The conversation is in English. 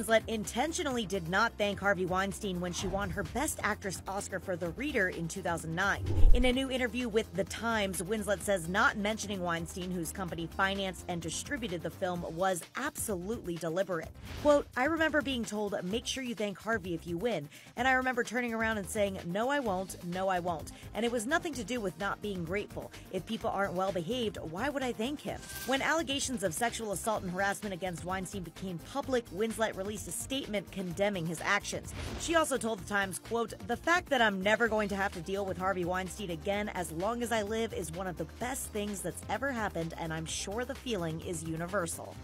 Winslet intentionally did not thank Harvey Weinstein when she won her Best Actress Oscar for The Reader in 2009. In a new interview with The Times, Winslet says not mentioning Weinstein, whose company financed and distributed the film, was absolutely deliberate. Quote, I remember being told, make sure you thank Harvey if you win. And I remember turning around and saying, no, I won't, no, I won't. And it was nothing to do with not being grateful. If people aren't well behaved, why would I thank him? When allegations of sexual assault and harassment against Weinstein became public, Winslet released released a statement condemning his actions. She also told the Times, quote, "The fact that I'm never going to have to deal with Harvey Weinstein again as long as I live is one of the best things that's ever happened and I'm sure the feeling is universal."